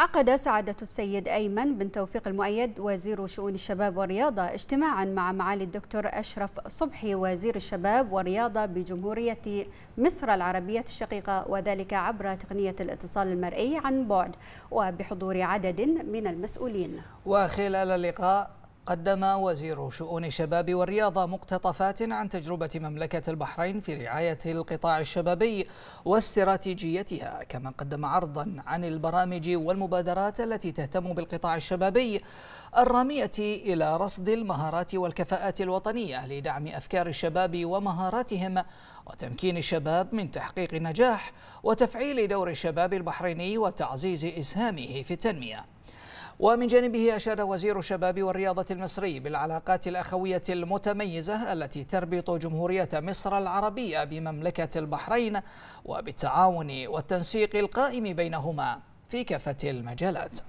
عقد سعادة السيد أيمن بن توفيق المؤيد وزير شؤون الشباب والرياضة اجتماعا مع معالي الدكتور أشرف صبحي وزير الشباب والرياضة بجمهورية مصر العربية الشقيقة وذلك عبر تقنية الاتصال المرئي عن بعد وبحضور عدد من المسؤولين. وخلال اللقاء قدم وزير شؤون الشباب والرياضة مقتطفات عن تجربة مملكة البحرين في رعاية القطاع الشبابي واستراتيجيتها كما قدم عرضا عن البرامج والمبادرات التي تهتم بالقطاع الشبابي الرامية إلى رصد المهارات والكفاءات الوطنية لدعم أفكار الشباب ومهاراتهم وتمكين الشباب من تحقيق النجاح وتفعيل دور الشباب البحريني وتعزيز إسهامه في التنمية. ومن جانبه أشاد وزير الشباب والرياضة المصري بالعلاقات الأخوية المتميزة التي تربط جمهورية مصر العربية بمملكة البحرين وبالتعاون والتنسيق القائم بينهما في كافة المجالات.